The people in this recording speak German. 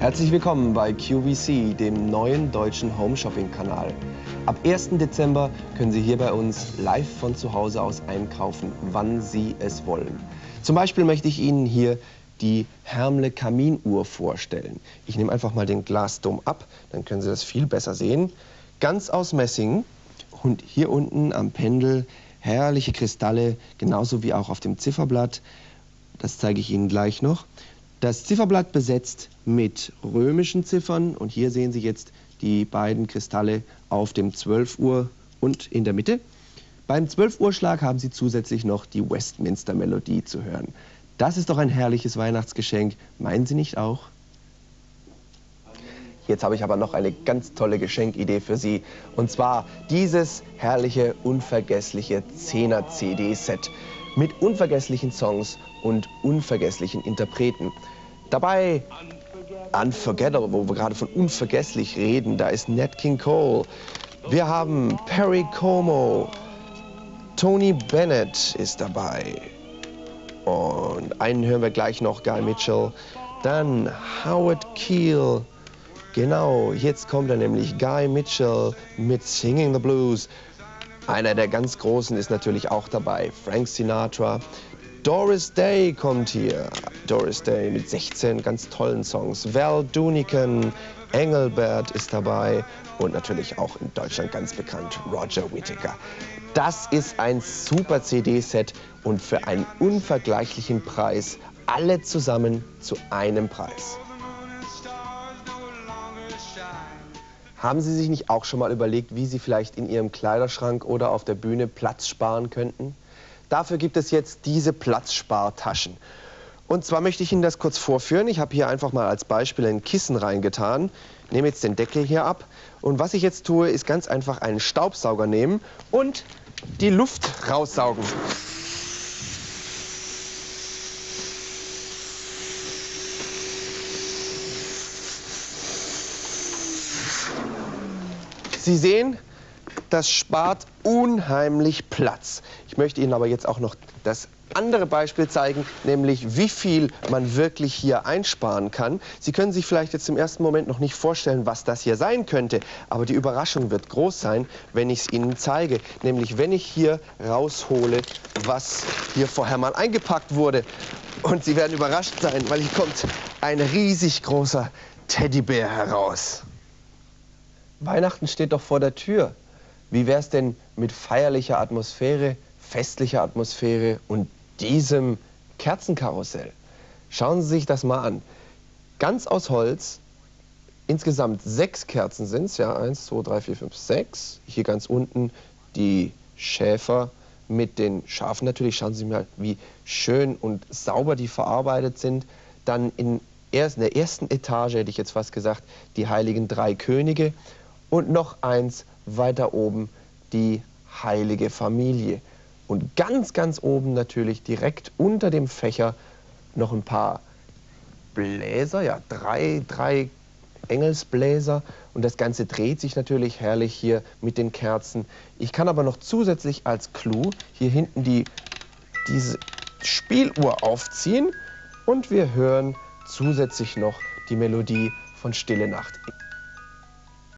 Herzlich willkommen bei QVC, dem neuen deutschen Home-Shopping-Kanal. Ab 1. Dezember können Sie hier bei uns live von zu Hause aus einkaufen, wann Sie es wollen. Zum Beispiel möchte ich Ihnen hier die Hermle Kaminuhr vorstellen. Ich nehme einfach mal den Glasdom ab, dann können Sie das viel besser sehen. Ganz aus Messing und hier unten am Pendel herrliche Kristalle, genauso wie auch auf dem Zifferblatt. Das zeige ich Ihnen gleich noch. Das Zifferblatt besetzt mit römischen Ziffern und hier sehen Sie jetzt die beiden Kristalle auf dem 12 Uhr und in der Mitte. Beim 12 Uhr Schlag haben Sie zusätzlich noch die Westminster Melodie zu hören. Das ist doch ein herrliches Weihnachtsgeschenk, meinen Sie nicht auch? Jetzt habe ich aber noch eine ganz tolle Geschenkidee für Sie. Und zwar dieses herrliche, unvergessliche 10er CD-Set mit unvergesslichen Songs und unvergesslichen Interpreten. Dabei Unforgettable, wo wir gerade von unvergesslich reden, da ist Nat King Cole. Wir haben Perry Como, Tony Bennett ist dabei. Und einen hören wir gleich noch, Guy Mitchell. Dann Howard Keel. Genau, jetzt kommt er nämlich, Guy Mitchell mit Singing the Blues. Einer der ganz Großen ist natürlich auch dabei, Frank Sinatra. Doris Day kommt hier. Doris Day mit 16 ganz tollen Songs. Val Dunican, Engelbert ist dabei und natürlich auch in Deutschland ganz bekannt Roger Whittaker. Das ist ein super CD-Set und für einen unvergleichlichen Preis alle zusammen zu einem Preis. Haben Sie sich nicht auch schon mal überlegt, wie Sie vielleicht in Ihrem Kleiderschrank oder auf der Bühne Platz sparen könnten? Dafür gibt es jetzt diese Platzspartaschen. Und zwar möchte ich Ihnen das kurz vorführen. Ich habe hier einfach mal als Beispiel ein Kissen reingetan. Nehme jetzt den Deckel hier ab. Und was ich jetzt tue, ist ganz einfach einen Staubsauger nehmen und die Luft raussaugen. Sie sehen, das spart unheimlich Platz. Ich möchte Ihnen aber jetzt auch noch das andere Beispiel zeigen, nämlich wie viel man wirklich hier einsparen kann. Sie können sich vielleicht jetzt im ersten Moment noch nicht vorstellen, was das hier sein könnte, aber die Überraschung wird groß sein, wenn ich es Ihnen zeige. Nämlich wenn ich hier raushole, was hier vorher mal eingepackt wurde. Und Sie werden überrascht sein, weil hier kommt ein riesig großer Teddybär heraus. Weihnachten steht doch vor der Tür. Wie wäre es denn mit feierlicher Atmosphäre, festlicher Atmosphäre und diesem Kerzenkarussell? Schauen Sie sich das mal an. Ganz aus Holz, insgesamt sechs Kerzen sind es, ja, eins, zwei, drei, vier, fünf, sechs. Hier ganz unten die Schäfer mit den Schafen natürlich. Schauen Sie mal, wie schön und sauber die verarbeitet sind. Dann in, erst, in der ersten Etage, hätte ich jetzt fast gesagt, die heiligen drei Könige und noch eins weiter oben die heilige Familie. Und ganz, ganz oben natürlich direkt unter dem Fächer noch ein paar Bläser, ja, drei, drei Engelsbläser. Und das Ganze dreht sich natürlich herrlich hier mit den Kerzen. Ich kann aber noch zusätzlich als Clou hier hinten die, diese Spieluhr aufziehen und wir hören zusätzlich noch die Melodie von Stille Nacht.